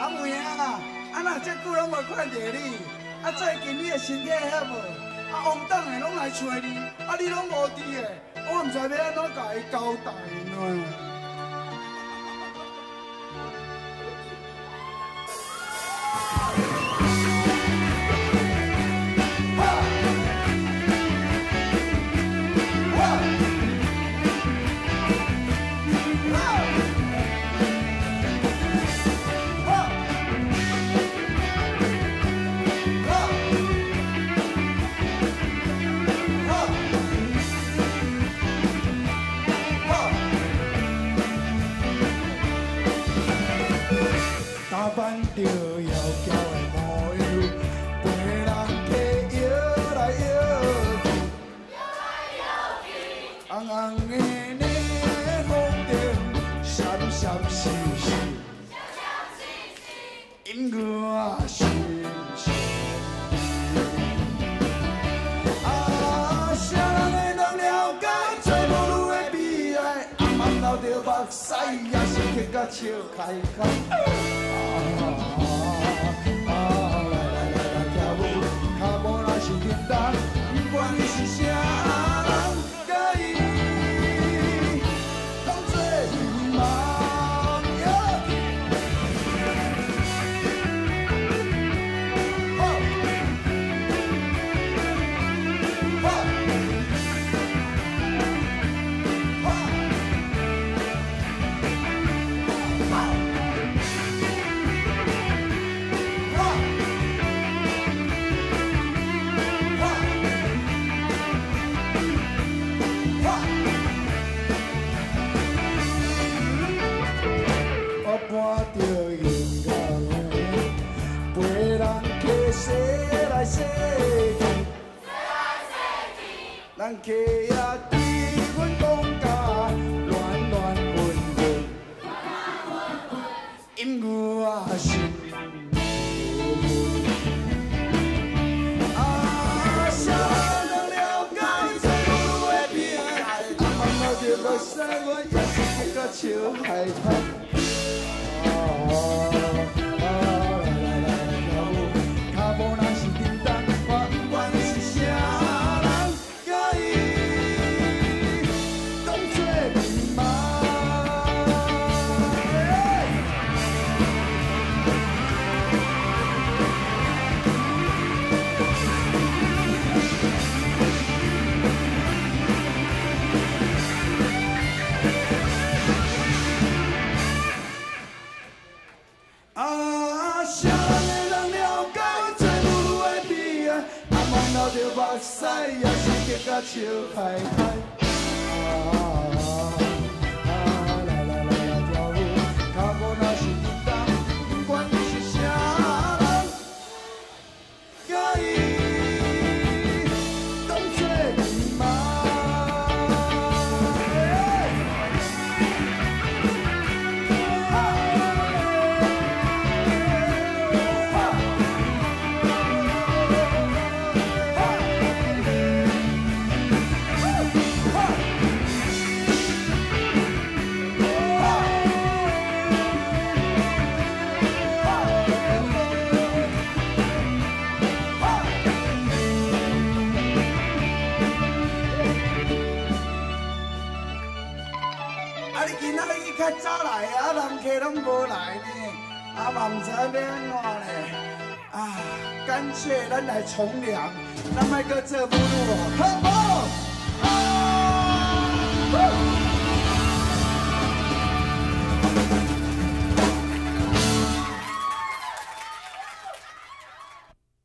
阿妹啊，啊那这久拢无看着你，啊最近你的身体好无？啊王董的拢来找你，啊你拢无伫的，我毋知要安怎甲伊交代呢。扮着妖娇的模样，陪人客摇来摇去，红红的霓虹灯闪闪烁烁，音乐声声。阿妈流着目屎，也是哭甲笑开开。咱客也对阮讲甲乱乱混混，音乐是。啊，谁能了解这女的悲哀？阿妈老着目屎，我也是个笑梦到著。目屎也是结甲笑开开。较早来啊，人客拢无来呢，啊嘛唔知要安怎呢？啊，干脆咱来从良，咱莫搁做母女哦。